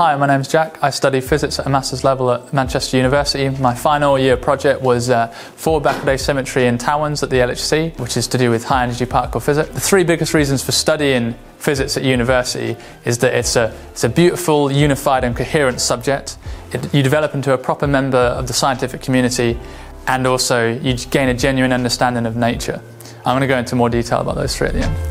Hi, my name's Jack. I study physics at a master's level at Manchester University. My final year project was uh, forward backward symmetry in taus at the LHC, which is to do with high energy particle physics. The three biggest reasons for studying physics at university is that it's a, it's a beautiful, unified, and coherent subject. It, you develop into a proper member of the scientific community, and also you gain a genuine understanding of nature. I'm going to go into more detail about those three at the end.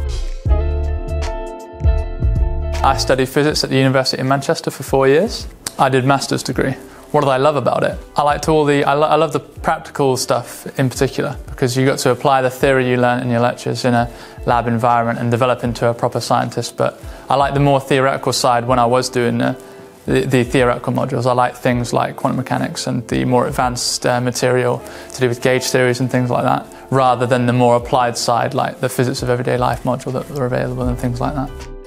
I studied physics at the University of Manchester for four years. I did master's degree. What did I love about it? I liked all the, I, lo- I love the practical stuff in particular because you got to apply the theory you learned in your lectures in a lab environment and develop into a proper scientist. But I like the more theoretical side when I was doing the, the, the theoretical modules. I like things like quantum mechanics and the more advanced uh, material to do with gauge theories and things like that, rather than the more applied side like the physics of everyday life module that are available and things like that.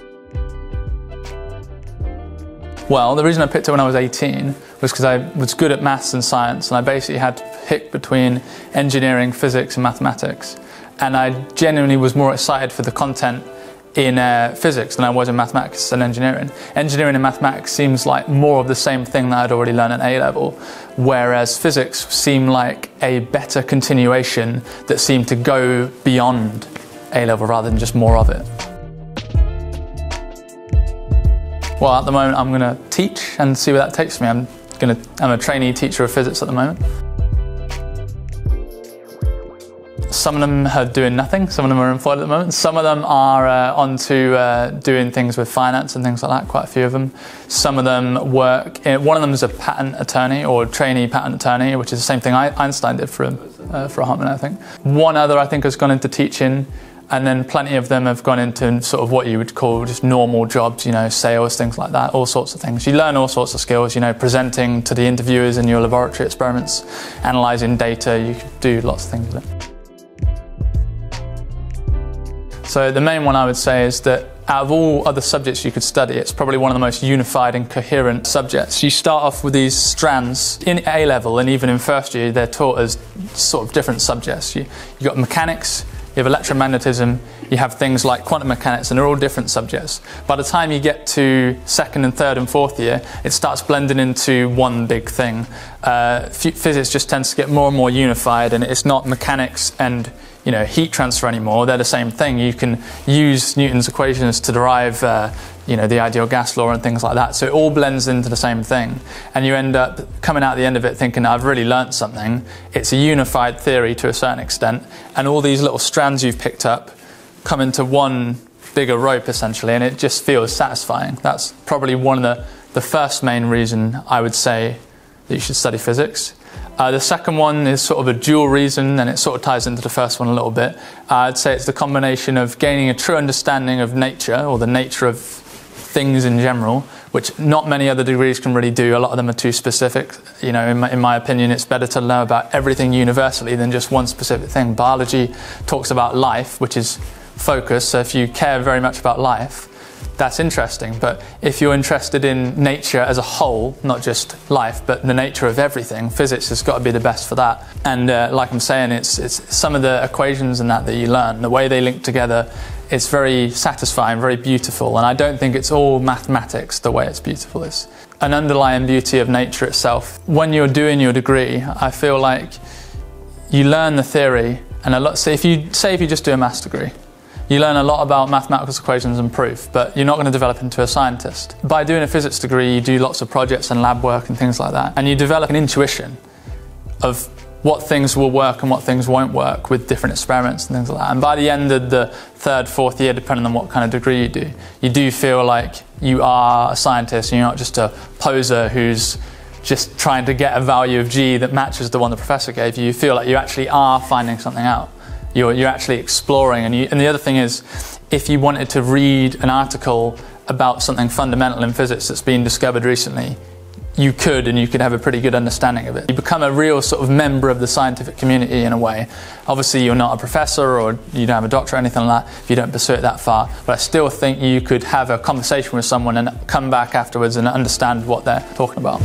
Well, the reason I picked it when I was 18 was because I was good at maths and science, and I basically had to pick between engineering, physics, and mathematics. And I genuinely was more excited for the content in uh, physics than I was in mathematics and engineering. Engineering and mathematics seems like more of the same thing that I'd already learned at A level, whereas physics seemed like a better continuation that seemed to go beyond A level rather than just more of it. Well, at the moment, I'm going to teach and see where that takes me. I'm going to. I'm a trainee teacher of physics at the moment. Some of them are doing nothing. Some of them are employed at the moment. Some of them are uh, onto uh, doing things with finance and things like that. Quite a few of them. Some of them work. In, one of them is a patent attorney or trainee patent attorney, which is the same thing Einstein did for uh, for a hot minute, I think. One other, I think, has gone into teaching and then plenty of them have gone into sort of what you would call just normal jobs, you know, sales, things like that, all sorts of things. You learn all sorts of skills, you know, presenting to the interviewers in your laboratory experiments, analysing data, you can do lots of things with it. So the main one I would say is that out of all other subjects you could study, it's probably one of the most unified and coherent subjects. You start off with these strands in A level, and even in first year, they're taught as sort of different subjects. You, you've got mechanics, you have electromagnetism, you have things like quantum mechanics, and they're all different subjects. By the time you get to second and third and fourth year, it starts blending into one big thing. Uh, physics just tends to get more and more unified, and it's not mechanics and you know, heat transfer anymore. They're the same thing. You can use Newton's equations to derive, uh, you know, the ideal gas law and things like that. So it all blends into the same thing, and you end up coming out the end of it thinking, "I've really learnt something." It's a unified theory to a certain extent, and all these little strands you've picked up come into one bigger rope essentially, and it just feels satisfying. That's probably one of the the first main reason I would say that you should study physics. Uh, the second one is sort of a dual reason, and it sort of ties into the first one a little bit. Uh, I'd say it's the combination of gaining a true understanding of nature, or the nature of things in general, which not many other degrees can really do. A lot of them are too specific. You know, in my, in my opinion, it's better to know about everything universally than just one specific thing. Biology talks about life, which is focus. So if you care very much about life, that's interesting. But if you're interested in nature as a whole, not just life, but the nature of everything, physics has got to be the best for that. And uh, like I'm saying, it's, it's some of the equations and that that you learn, the way they link together, it's very satisfying, very beautiful. And I don't think it's all mathematics the way it's beautiful is. An underlying beauty of nature itself. When you're doing your degree, I feel like you learn the theory, and a lot. Say if you say if you just do a maths degree, you learn a lot about mathematical equations and proof, but you're not going to develop into a scientist. By doing a physics degree, you do lots of projects and lab work and things like that, and you develop an intuition of what things will work and what things won't work with different experiments and things like that. And by the end of the third, fourth year, depending on what kind of degree you do, you do feel like you are a scientist and you're not just a poser who's just trying to get a value of G that matches the one the professor gave you. You feel like you actually are finding something out you're, you're actually exploring. And, you, and the other thing is, if you wanted to read an article about something fundamental in physics that's been discovered recently, you could and you could have a pretty good understanding of it. You become a real sort of member of the scientific community in a way. Obviously, you're not a professor or you don't have a doctor or anything like that if you don't pursue it that far, but I still think you could have a conversation with someone and come back afterwards and understand what they're talking about.